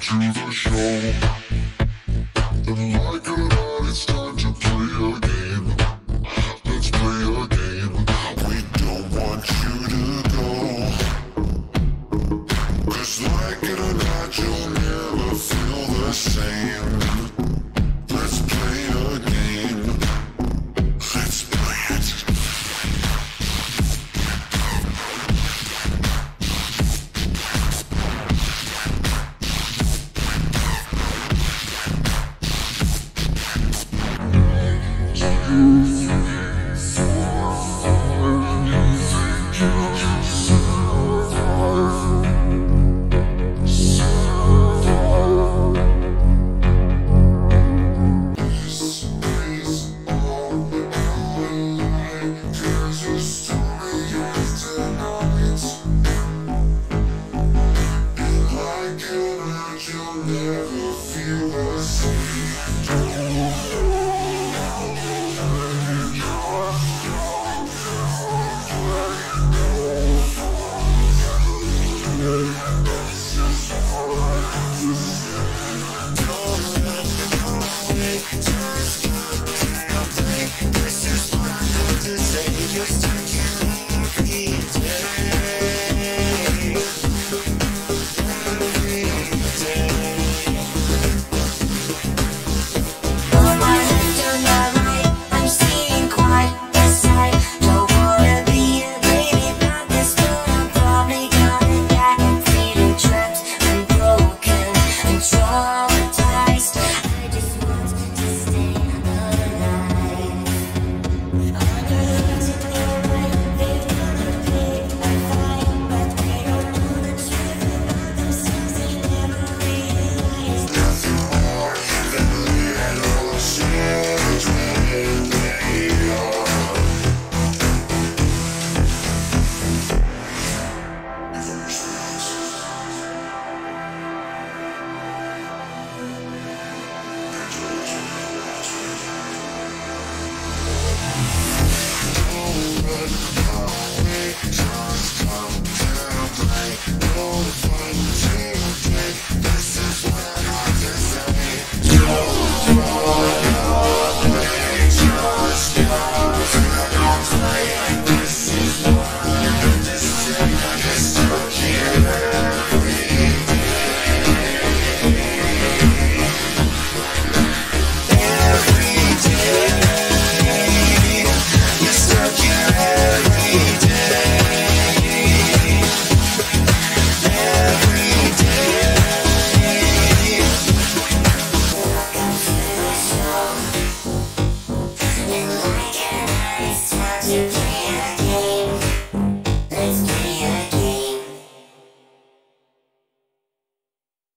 to the show. And like it or not, it's time to play a game. Let's play a game. We don't want you to go. Cause like it or not, you'll never feel the same. Mm-hmm. used to